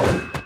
you.